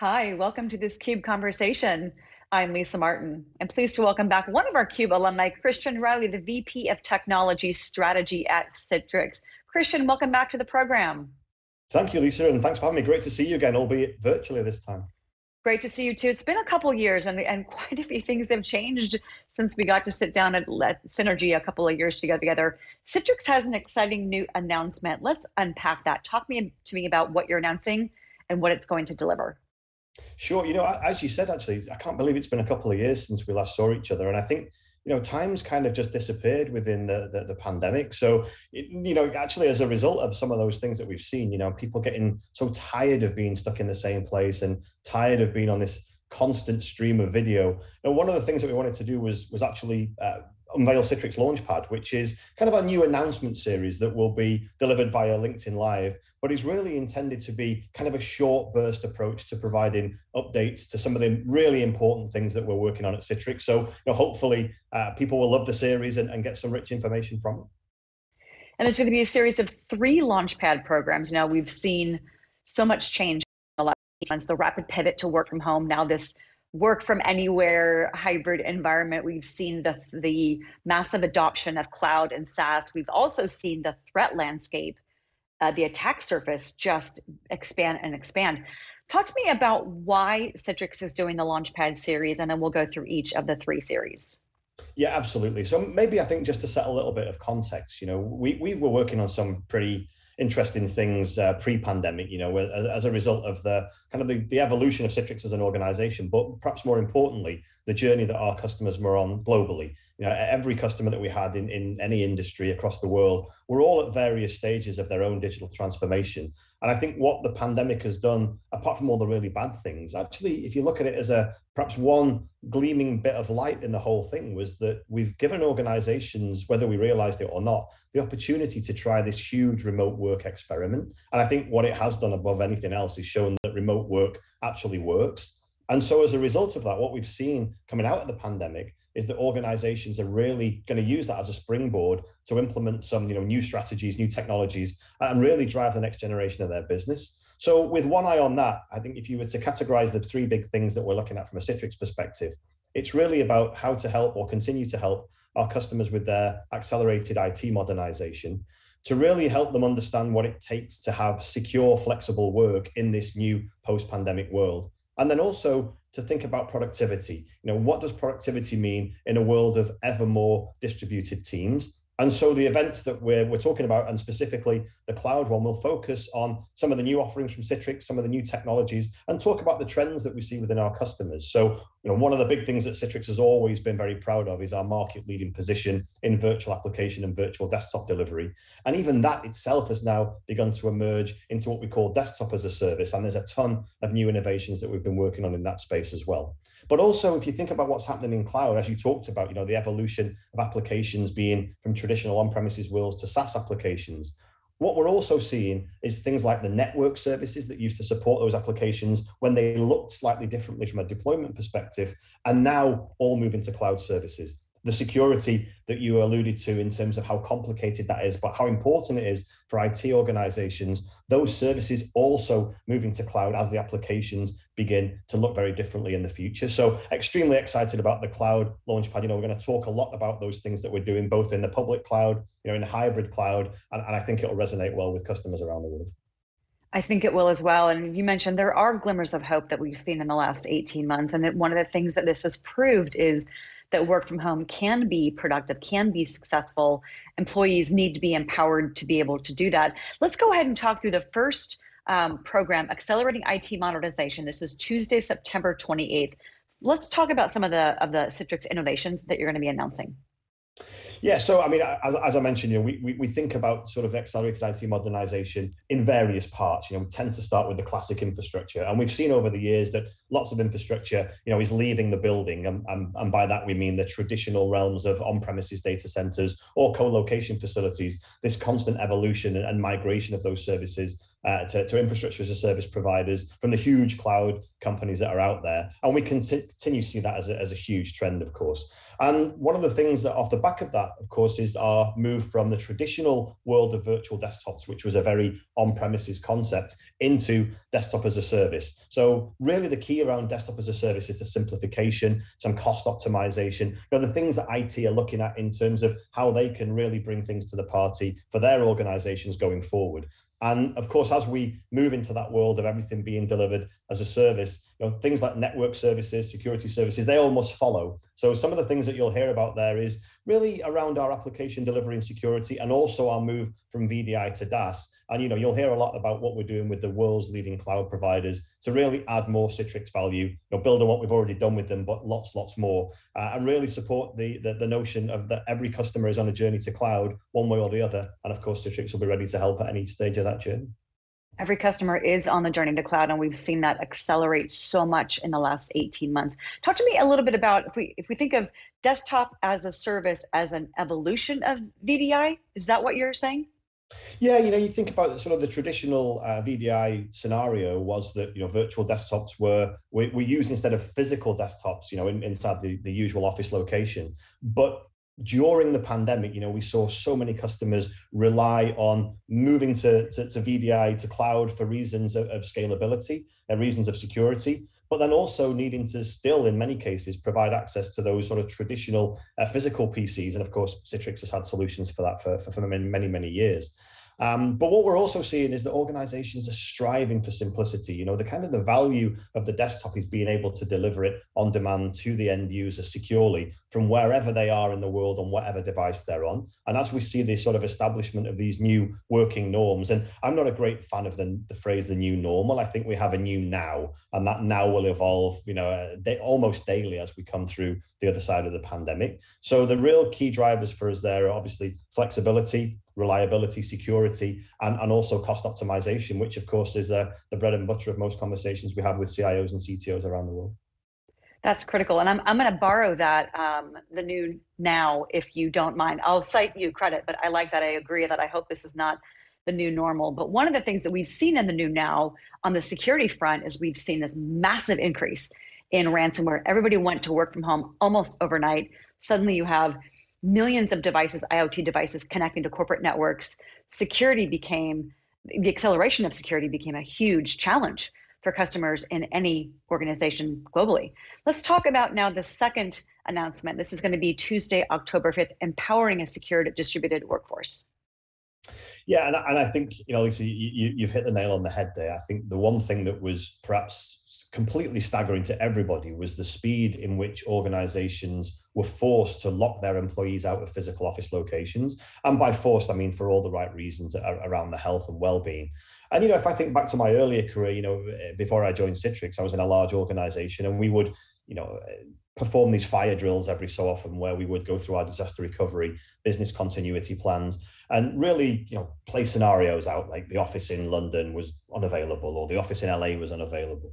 Hi, welcome to this CUBE conversation. I'm Lisa Martin. I'm pleased to welcome back one of our CUBE alumni, Christian Reilly, the VP of Technology Strategy at Citrix. Christian, welcome back to the program. Thank you, Lisa, and thanks for having me. Great to see you again, albeit virtually this time. Great to see you too. It's been a couple years, and, and quite a few things have changed since we got to sit down at Synergy a couple of years to go together. Citrix has an exciting new announcement. Let's unpack that. Talk me to me about what you're announcing and what it's going to deliver. Sure. You know, as you said, actually, I can't believe it's been a couple of years since we last saw each other, and I think you know time's kind of just disappeared within the the, the pandemic. So it, you know, actually, as a result of some of those things that we've seen, you know, people getting so tired of being stuck in the same place and tired of being on this constant stream of video. And one of the things that we wanted to do was was actually uh, unveil Citrix Launchpad, which is kind of our new announcement series that will be delivered via LinkedIn Live, but is really intended to be kind of a short burst approach to providing updates to some of the really important things that we're working on at Citrix. So, you know, hopefully, uh, people will love the series and, and get some rich information from it. And it's going to be a series of three Launchpad programs. Now we've seen so much change in the last months. The rapid pivot to work from home. Now this work from anywhere hybrid environment. We've seen the, the massive adoption of cloud and SaaS. We've also seen the threat landscape, uh, the attack surface just expand and expand. Talk to me about why Citrix is doing the Launchpad series, and then we'll go through each of the three series. Yeah, absolutely. So maybe I think just to set a little bit of context, you know, we, we were working on some pretty interesting things uh, pre-pandemic, you know, as, a result of the kind of the, the evolution of Citrix as an organization, but perhaps more importantly, the journey that our customers were on globally. You know, every customer that we had in, in any industry across the world were all at various stages of their own digital transformation. And I think what the pandemic has done, apart from all the really bad things, actually, if you look at it as a perhaps one gleaming bit of light in the whole thing was that we've given organizations, whether we realized it or not, the opportunity to try this huge remote work experiment. And I think what it has done above anything else is shown that remote work actually works. And so as a result of that, what we've seen coming out of the pandemic is that organizations are really going to use that as a springboard to implement some you know, new strategies, new technologies, and really drive the next generation of their business. So with one eye on that, I think if you were to categorize the three big things that we're looking at from a Citrix perspective, it's really about how to help or continue to help our customers with their accelerated IT modernization to really help them understand what it takes to have secure, flexible work in this new post-pandemic world. And then also to think about productivity. You know, what does productivity mean in a world of ever more distributed teams? And so the events that we're, we're talking about, and specifically the cloud one, will focus on some of the new offerings from Citrix, some of the new technologies, and talk about the trends that we see within our customers. So, you know, one of the big things that Citrix has always been very proud of is our market leading position in virtual application and virtual desktop delivery. And even that itself has now begun to emerge into what we call desktop as a service. And there's a ton of new innovations that we've been working on in that space as well. But also, if you think about what's happening in cloud, as you talked about, you know, the evolution of applications being from traditional on-premises worlds to SaaS applications, what we're also seeing is things like the network services that used to support those applications when they looked slightly differently from a deployment perspective, and now all move into cloud services the security that you alluded to in terms of how complicated that is, but how important it is for IT organizations, those services also moving to cloud as the applications begin to look very differently in the future. So extremely excited about the cloud launchpad. You know, we're going to talk a lot about those things that we're doing both in the public cloud, you know, in the hybrid cloud, and, and I think it'll resonate well with customers around the world. I think it will as well. And you mentioned there are glimmers of hope that we've seen in the last 18 months. And one of the things that this has proved is that work from home can be productive, can be successful. Employees need to be empowered to be able to do that. Let's go ahead and talk through the first um, program, Accelerating IT Modernization. This is Tuesday, September 28th. Let's talk about some of the of the Citrix innovations that you're going to be announcing. Yeah, so I mean, as, as I mentioned, you know, we, we, we think about sort of accelerated IT modernization in various parts. You know, we tend to start with the classic infrastructure, and we've seen over the years that lots of infrastructure, you know, is leaving the building, and, and, and by that we mean the traditional realms of on-premises data centers or co-location facilities. This constant evolution and, and migration of those services uh, to, to, infrastructure as a service providers from the huge cloud companies that are out there. And we continue to see that as a, as a huge trend, of course. And one of the things that off the back of that, of course, is our move from the traditional world of virtual desktops, which was a very on-premises concept, into desktop as a service. So really the key around desktop as a service is the simplification, some cost optimization, you know, the things that IT are looking at in terms of how they can really bring things to the party for their organizations going forward. And of course, as we move into that world of everything being delivered as a service, you know, things like network services, security services, they all must follow. So some of the things that you'll hear about there is really around our application delivery and security, and also our move from VDI to DaaS. And you know, you'll hear a lot about what we're doing with the world's leading cloud providers to really add more Citrix value, you know, build on what we've already done with them, but lots, lots more, uh, and really support the, the the notion of that every customer is on a journey to cloud, one way or the other. And of course, Citrix will be ready to help at any stage of that journey every customer is on the journey to cloud and we've seen that accelerate so much in the last 18 months. Talk to me a little bit about if we if we think of desktop as a service as an evolution of vdi is that what you're saying? Yeah, you know, you think about sort of the traditional uh, VDI scenario was that you know virtual desktops were were, were used instead of physical desktops, you know, in, inside the, the usual office location. But during the pandemic, you know, we saw so many customers rely on moving to, to, to VDI to cloud for reasons of, of scalability and reasons of security, but then also needing to still, in many cases, provide access to those sort of traditional uh, physical PCs. And of course, Citrix has had solutions for that for, for, for many, many years. Um, but what we're also seeing is that organizations are striving for simplicity. You know, the kind of the value of the desktop is being able to deliver it on demand to the end user securely from wherever they are in the world on whatever device they're on. And as we see the sort of establishment of these new working norms, and I'm not a great fan of the, the phrase the new normal. I think we have a new now, and that now will evolve, you know, uh, they, almost daily as we come through the other side of the pandemic. So the real key drivers for us there are obviously flexibility, reliability, security, and, and also cost optimization, which of course is uh, the bread and butter of most conversations we have with CIOs and CTOs around the world. That's critical. And I'm, I'm going to borrow that, um, the new now, if you don't mind. I'll cite you credit, but I like that. I agree that I hope this is not the new normal. But one of the things that we've seen in the new now on the security front is we've seen this massive increase in ransomware. Everybody went to work from home almost overnight. Suddenly you have millions of devices, IoT devices connecting to corporate networks, security became the acceleration of security became a huge challenge for customers in any organization globally. Let's talk about now the second announcement. This is going to be Tuesday, October 5th, empowering a secured distributed workforce. Yeah, and, and I think, you know, Lisa, you, you've hit the nail on the head there. I think the one thing that was perhaps completely staggering to everybody was the speed in which organizations were forced to lock their employees out of physical office locations. And by forced, I mean for all the right reasons around the health and well-being. And, you know, if I think back to my earlier career, you know, before I joined Citrix, I was in a large organization and we would, you know, perform these fire drills every so often where we would go through our disaster recovery, business continuity plans, and really, you know, play scenarios out like the office in London was unavailable or the office in LA was unavailable.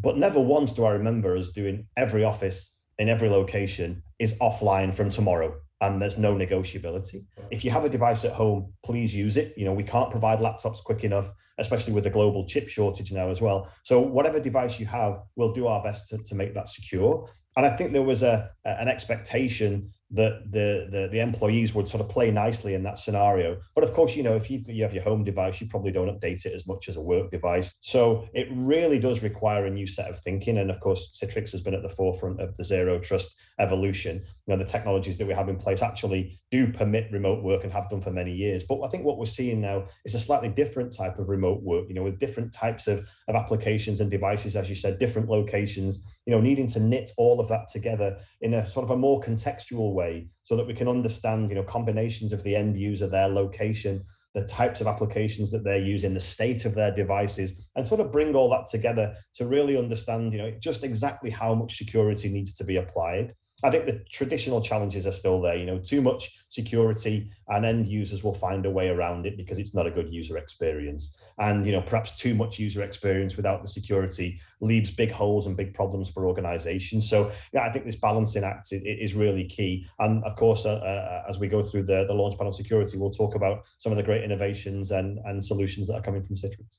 But never once do I remember us doing every office in every location is offline from tomorrow and there's no negotiability. If you have a device at home, please use it. You know, we can't provide laptops quick enough, especially with the global chip shortage now as well. So whatever device you have, we'll do our best to, to make that secure. And I think there was a an expectation that the, the, the employees would sort of play nicely in that scenario. But of course, you know, if you you have your home device, you probably don't update it as much as a work device. So it really does require a new set of thinking. And of course, Citrix has been at the forefront of the zero trust evolution. You know, the technologies that we have in place actually do permit remote work and have done for many years. But I think what we're seeing now is a slightly different type of remote work, you know, with different types of, of applications and devices, as you said, different locations, you know, needing to knit all of that together in a sort of a more contextual way so that we can understand, you know, combinations of the end user, their location, the types of applications that they're using, the state of their devices, and sort of bring all that together to really understand, you know, just exactly how much security needs to be applied. I think the traditional challenges are still there. You know, too much security, and end users will find a way around it because it's not a good user experience. And you know, perhaps too much user experience without the security leaves big holes and big problems for organizations. So, yeah, I think this balancing act is really key. And of course, uh, uh, as we go through the the launch panel security, we'll talk about some of the great innovations and and solutions that are coming from Citrix.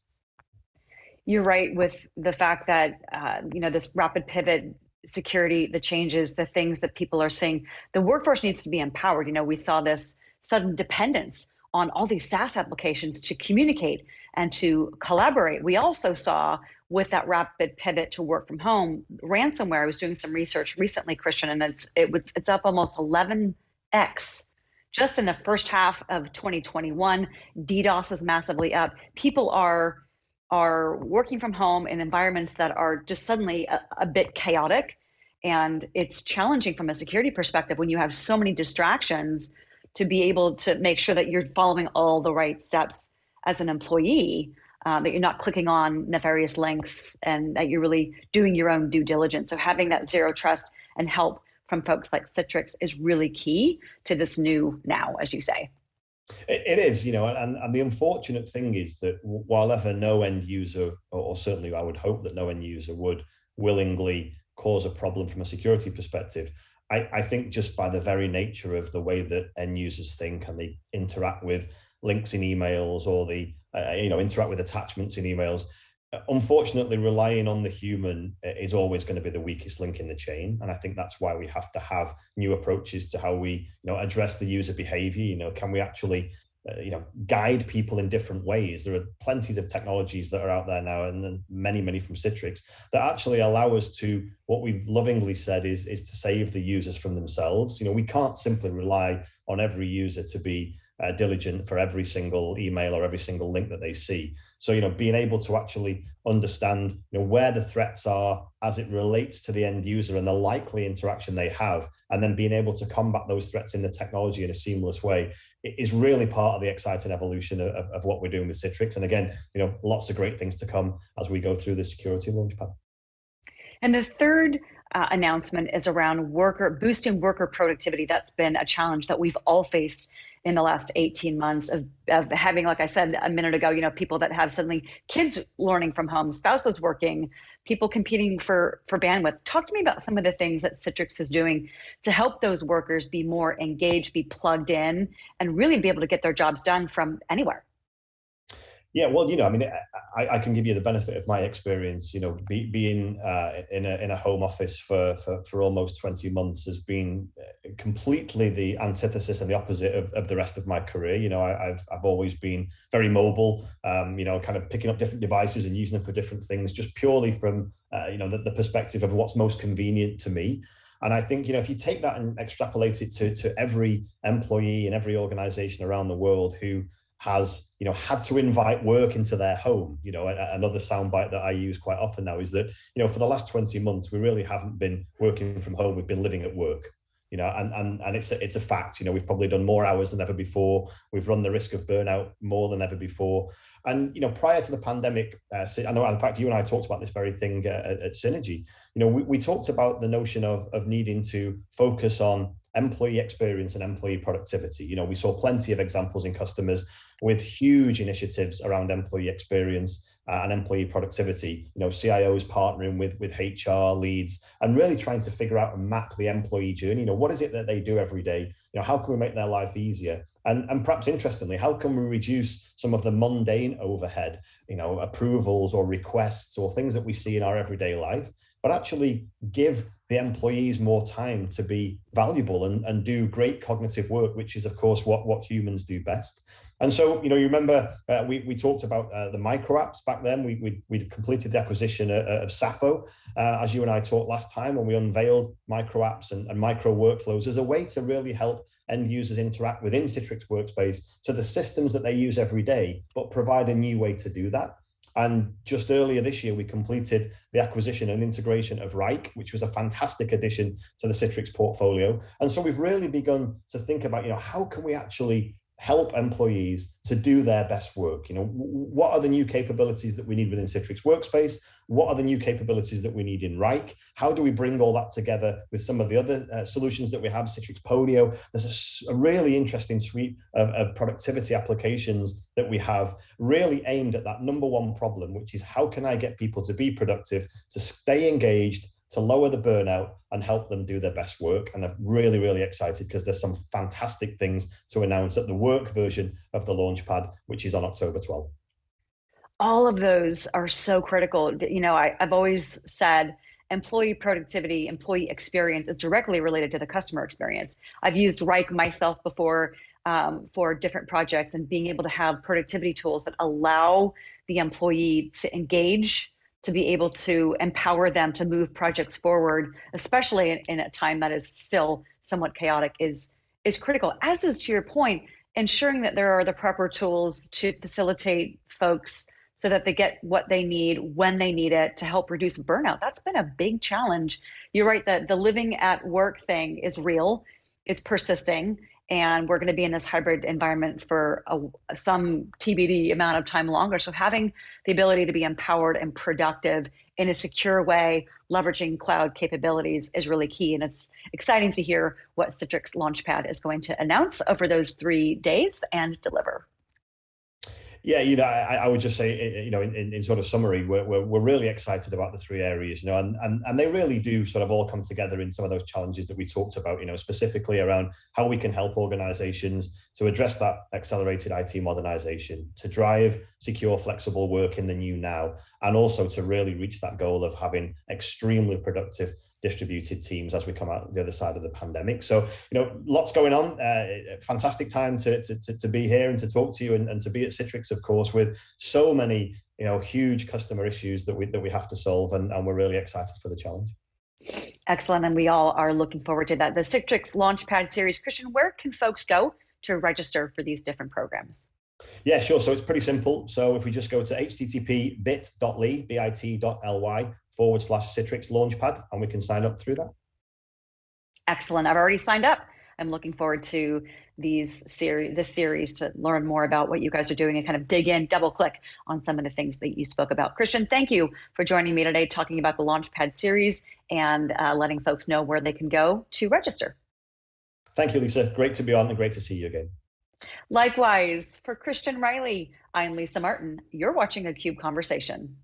you're right with the fact that uh, you know this rapid pivot security the changes the things that people are saying the workforce needs to be empowered you know we saw this sudden dependence on all these SaaS applications to communicate and to collaborate. We also saw with that rapid pivot to work from home, ransomware. I was doing some research recently, Christian, and it's it was it's up almost 11x just in the first half of 2021. DDoS is massively up. People are are working from home in environments that are just suddenly a, a bit chaotic, and it's challenging from a security perspective when you have so many distractions to be able to make sure that you're following all the right steps as an employee, um, that you're not clicking on nefarious links and that you're really doing your own due diligence. So having that zero trust and help from folks like Citrix is really key to this new now, as you say. It is, you know, and, and the unfortunate thing is that while ever no end user, or certainly I would hope that no end user would willingly cause a problem from a security perspective, I, I think just by the very nature of the way that end users think and they interact with links in emails or the uh, you know interact with attachments in emails unfortunately relying on the human uh, is always going to be the weakest link in the chain and i think that's why we have to have new approaches to how we you know address the user behavior. You know can we actually uh, you know guide people in different ways? There are plenties of technologies that are out there now and many many from citrix that actually allow us to what we've lovingly said is is to save the users from themselves. You know we can't simply rely on every user to be uh, diligent for every single email or every single link that they see. So, you know, being able to actually understand, you know, where the threats are as it relates to the end user and the likely interaction they have, and then being able to combat those threats in the technology in a seamless way is really part of the exciting evolution of, of what we're doing with Citrix. And again, you know, lots of great things to come as we go through the security launchpad. And the third uh, announcement is around worker boosting worker productivity. That's been a challenge that we've all faced in the last 18 months of, of having, like I said a minute ago, you know, people that have suddenly kids learning from home, spouses working, people competing for for bandwidth. Talk to me about some of the things that Citrix is doing to help those workers be more engaged, be plugged in, and really be able to get their jobs done from anywhere. Yeah, well, you know, I mean, I, I can give you the benefit of my experience. You know, be, being uh, in a in a home office for, for for almost twenty months has been uh, completely the antithesis and the opposite of, of the rest of my career. You know, I, have I've always been very mobile. Um, you know, kind of picking up different devices and using them for different things, just purely from uh, you know the, the perspective of what's most convenient to me. And I think, you know, if you take that and extrapolate it to, to every employee and every organization around the world who has you know had to invite work into their home. You know another soundbite that i use quite often now is that you know for the last 20 months we really haven't been working from home. We've been living at work you know and and, and it's a, it's a fact. You know we've probably done more hours than ever before. We've run the risk of burnout more than ever before. And you know prior to the pandemic uh, i know in fact you and i talked about this very thing uh, at, synergy. You know we, we talked about the notion of of needing to focus on employee experience and employee productivity. You know, we saw plenty of examples in customers with huge initiatives around employee experience uh, and employee productivity. You know, CIOs partnering with with HR leads and really trying to figure out and map the employee journey. You know, what is it that they do every day? You know, how can we make their life easier? And, and perhaps interestingly, how can we reduce some of the mundane overhead, you know, approvals or requests or things that we see in our everyday life, but actually give the employees more time to be valuable and, and do great cognitive work, which is, of course, what, what humans do best. And so, you know, you remember uh, we, we talked about uh, the micro apps back then. We, we, we'd completed the acquisition of, of Sapho, uh, as you and I talked last time, when we unveiled micro apps and, and micro workflows as a way to really help end users interact within Citrix Workspace to the systems that they use every day, but provide a new way to do that. And just earlier this year, we completed the acquisition and integration of Wrike, which was a fantastic addition to the Citrix portfolio. And so we've really begun to think about, you know, how can we actually help employees to do their best work. You know what are the new capabilities that we need within citrix workspace? What are the new capabilities that we need in Wrike how do we bring all that together with some of the other uh, solutions that we have citrix podio there's a, a really interesting suite of, of productivity applications that we have really aimed at that number one problem which is how can i get people to be productive to stay engaged to lower the burnout and help them do their best work. And I'm really, really excited because there's some fantastic things to announce at the work version of the Launchpad, which is on October 12th. all of those are so critical. You know, I, I've always said employee productivity, employee experience is directly related to the customer experience. I've used Wrike myself before um, for different projects and being able to have productivity tools that allow the employee to engage, to be able to empower them to move projects forward, especially in, in a time that is still somewhat chaotic, is is critical. As is to your point, ensuring that there are the proper tools to facilitate folks so that they get what they need when they need it to help reduce burnout. That's been a big challenge. You're right that the living at work thing is real, it's persisting, and we're going to be in this hybrid environment for a, some TBD amount of time longer. So, having the ability to be empowered and productive in a secure way, leveraging cloud capabilities is really key. And it's exciting to hear what Citrix Launchpad is going to announce over those three days and deliver. Yeah, you know, I, I would just say, eh, eh, you know, in, in, sort of summary, we're, we're, we're, really excited about the three areas, you know, and, and, and they really do sort of all come together in some of those challenges that we talked about, you know, specifically around how we can help organizations to address that accelerated IT modernization, to drive secure, flexible work in the new now, and also to really reach that goal of having extremely productive distributed teams as we come out the other side of the pandemic. So, you know, lots going on. Uh, fantastic time to, to, to, be here and to talk to you and, and to be at Citrix, of course, with so many, you know, huge customer issues that we, that we have to solve. And, and we're really excited for the challenge. Excellent. And we all are looking forward to that. The Citrix Launchpad series. Christian, where can folks go to register for these different programs? Yeah, sure. So it's pretty simple. So if we just go to http bit.ly, bit.ly forward slash Citrix Launchpad, and we can sign up through that. Excellent. I've already signed up. I'm looking forward to these series, this series to learn more about what you guys are doing and kind of dig in, double click on some of the things that you spoke about. Christian, thank you for joining me today, talking about the Launchpad series and uh, letting folks know where they can go to register. Thank you, Lisa. Great to be on and great to see you again. Likewise, for Christian Reilly, I'm Lisa Martin. You're watching a CUBE Conversation.